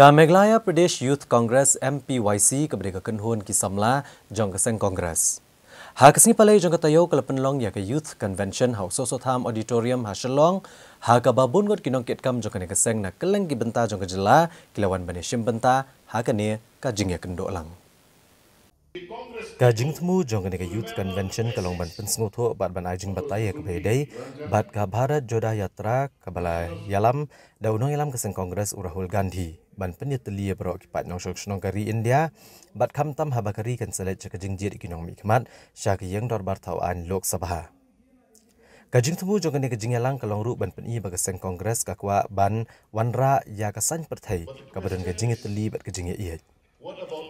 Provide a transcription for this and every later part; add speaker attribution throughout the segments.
Speaker 1: Ka Meghalaya Pradesh Youth Congress MPYC kepada kekenhun ki samla jong keseng Congress. Ha kesini palai jong katayo kala penlong ya ke Youth Convention House so tham auditorium ha shalong ha ka babun got kinong ket kam jong kene keseng na keleng ki benta jong kejela kilawan bane shim benta ha kene ka jingya kendo lang. Kajing temu jong kene Youth Convention kalong ban pensngu tho bat ban ajing batai ke bedai bat ka Bharat Joda Yatra kabala yalam da unong yalam keseng Congress Urahul Gandhi ban penyet telia bro kipat nong shok shnong kari India bat kam tam habakari kan selet cak jing jir kinong mi kmat syak yang dor bar tau an lok sabha. Kajing temu jong kene kajing yalang kalong ru ban peni bag seng kongres kakwa ban wanra ya kasan perthai kabadan kajing teli bat iya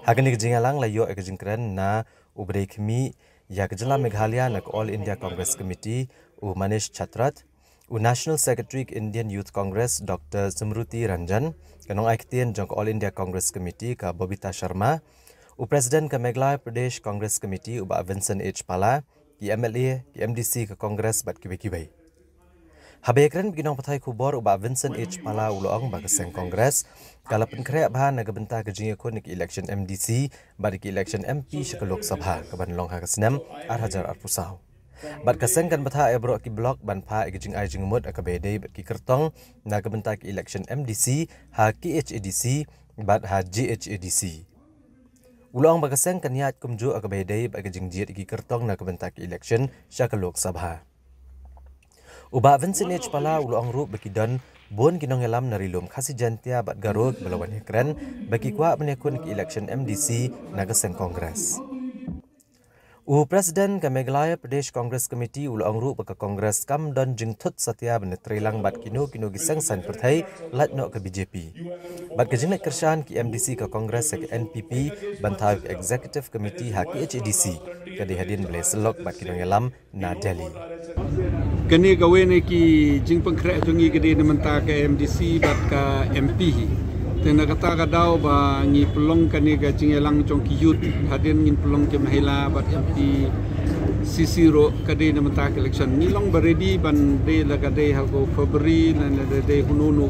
Speaker 1: Hakan ni kajing yalang layo e kajing keren na ubre kmi ya kajela Meghalaya nak All India Congress Committee u Manish Chatrat National Secretary Indian Youth Congress Dr. Sumruti Ranjan kanong aiktian jong All India Congress Committee ka Bobita Sharma u President ka Meghalaya Pradesh Congress Committee u ba Vincent H. Pala ki MLA ki MDC ka Congress bat kibai kibai. Habe kren ginong patai kubor u ba Vincent H. Pala u loong ba keseng Congress kala penkrea ba na gabenta ka jinga ko election MDC ba ki election MP sa Lok Sabha ka ka Bat kaseng kan batha e bro ki blok ban pha e jing ai jing mut ka bede bat ki kertong na ka bentak election MDC ha ki HADC bat ha GHADC. Ulang ba kaseng kan yat kumju ka bede bat ki jing jiet ki kertong na ka bentak election sha ka lok sabha. Uba Vincent H. Pala ulang rup baki dan Bon kinong elam narilum kasi jantia bat garuk belawan hekren bagi kuat menyakun ke election MDC nagaseng kongres. U Presiden ke Meghalaya Pradesh Congress Committee ul angru baka Congress kam dan jing thut satya ben trilang bat kino kino gisang san perthai lat no ke BJP. Bat ke jing kershan ki MDC ke Congress ke NPP bantau Executive Committee ha ki HADC ke dihadin bele selok bat kino ngelam na Delhi.
Speaker 2: Kini gawe ne ki jing pengkrek tungi gede ne menta ke MDC bat ke MP Tena kata kadau ba ngi pelong kani jingelang chong ki youth hadin ngin pelong ke mahila bat MP CC ro kade na mata election ni long ready ban de la kade ha go February na na de de hununu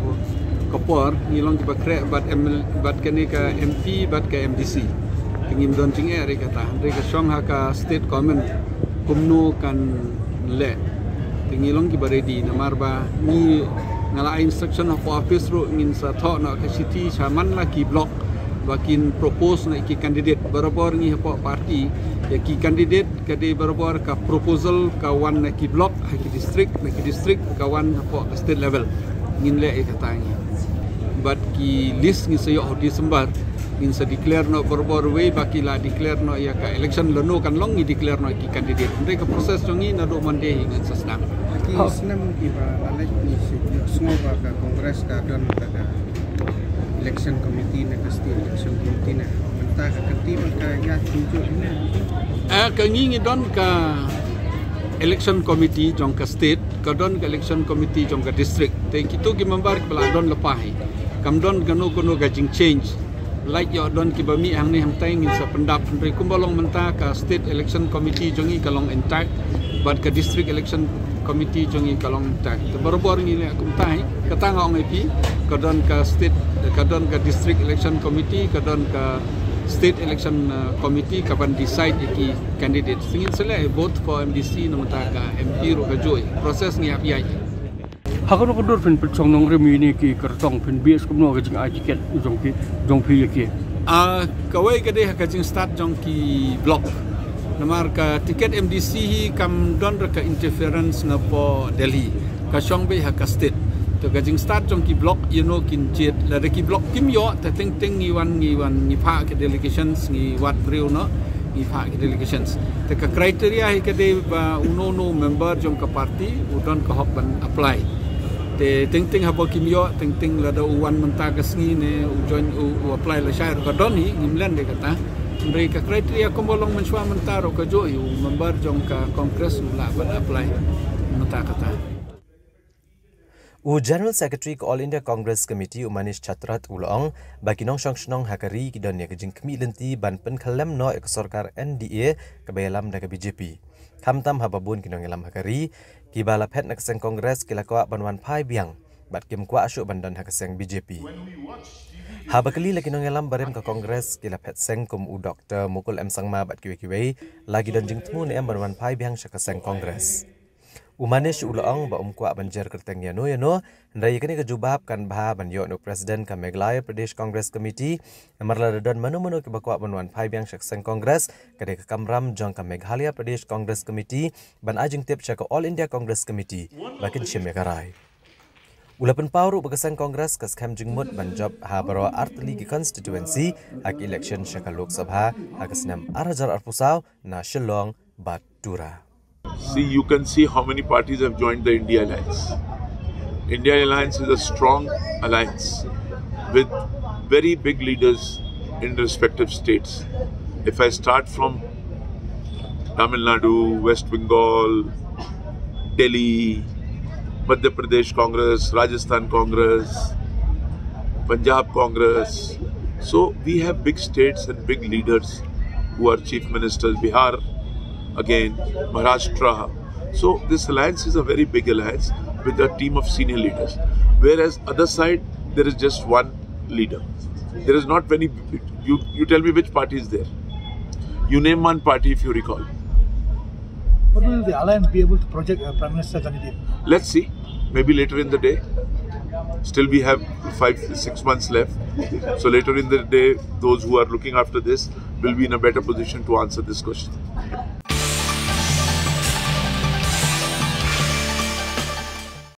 Speaker 2: kapor ni long ki bakre bat ML bat kani ka MP bat ka MDC tingin don jinge re kata re ka shong ha ka state comment kumnu kan le. Tingin long ki ready na marba ni ngala instruction of office ro ngin sa tho na ka city chairman la ki block wakin propose na ki candidate. Barabar ni hapo party ya ki candidate ka de ka proposal ka wan na ki block ha ki district na ki district ka wan hapo state level. Ngin le e kata ni. But ki list ni sayo December in sa declare no barabar way baki la declare no ya ka election. Lo no kan long ni declare no ki candidate. Mereka proses jongi na do mande ngin sa sedang
Speaker 3: ki senam ki ba alek ni semua ba ka kongres ka don ka ka election committee na ka state election committee na mentah ka kerti ka ya tunjuk ni.
Speaker 2: Eh ka ngi don ka election committee jong ka state ka don ka election committee jong ka district. Te kitu ki member ka don lepai kam don ganu ganu ga jing change. Like yo don ki bami hang ni hang tai ngin sa pendap. Ndri kumbalong menta ka state election committee jongi kalong entak bat ka district election committee jongi kalong entak te barbor ngi le kum tai. Kata ngong ip ka don ka state ka don ka district election committee ka don ka state election uh, committee kapan decide iki candidate. Singin sele vote for MDC no menta ka MP ro ka joy proses ngi api ai
Speaker 4: Hakano ko dur fin pitsong nong remi ni ki kertong fin bias ko no gajing ai tiket jong ki jong pi ki.
Speaker 2: A kawai ka de ka jing start jong ki block namar ka tiket MDC hi kam don ka interference po Delhi. Ka shong be ha ka state. To ka jing start jong ki block you know kin jet la de ki block kim yo ta ting ting ni wan ni wan ni pa ke delegations ni wat breu no ni pa ke delegations. Te ka criteria hi ka de uno no member jong ka party u don ka hop ban apply. Te ting ting ha kim yo ting ting la da wan menta ka sngi ne u join u apply la shair ka don hi ngimlen de kata mereka kriteria kumbolong mensua mentaro ka jo yu member jong ka kongres la ban apply. Menta kata.
Speaker 1: U General Secretary ke All India Congress Committee Umanish Chatrat Ulong bagi nong shong shnong hakari ki don ya kejing kemi lenti ban pen kalem no ek sarkar NDA ke bayalam da ke BJP. Kam tam hababun ki nong elam hakari ki bala pet nak seng Congress ki lakwa ban wan pai biang bat kim kwa asyuk bandan hakaseng BJP. Ha bakali lagi nong alam barem ke kongres kila pet seng kum u doktor mukul em sangma bat kiwe kiwe lagi dan jing temu ni em pai biang syakaseng kongres. Umanish ulaang ba umkwa banjer kerteng yano yano ndai kini ke jubab kan bah ban yo no president ka Meghalaya Pradesh Congress Committee marla dan manu manu ke bakwa banwan phai byang shak seng congress kade ke kamram jong ka Meghalaya Pradesh Congress Committee ban ajing tip shak All India Congress Committee bakin shim karai Ulapan pauru bekesan kongres kes kem jengmut ban job ha baro artli ki constituency ak election shaka lok sabha ak senam arajar arpusau na shillong bat dura.
Speaker 5: See, you can see how many parties have joined the India Alliance. India Alliance is a strong alliance with very big leaders in respective states. If I start from Tamil Nadu, West Bengal, Delhi, Madhya Pradesh Congress, Rajasthan Congress, Punjab Congress. So we have big states and big leaders who are chief ministers. Bihar again, Maharashtra. So this alliance is a very big alliance with a team of senior leaders. Whereas other side, there is just one leader. There is not many. You you tell me which party is there. You name one party if you recall.
Speaker 6: What will the alliance be able to project uh, Prime Minister candidate?
Speaker 5: Let's see. Maybe later in the day. Still, we have five, six months left. So later in the day, those who are looking after this will be in a better position to answer this question.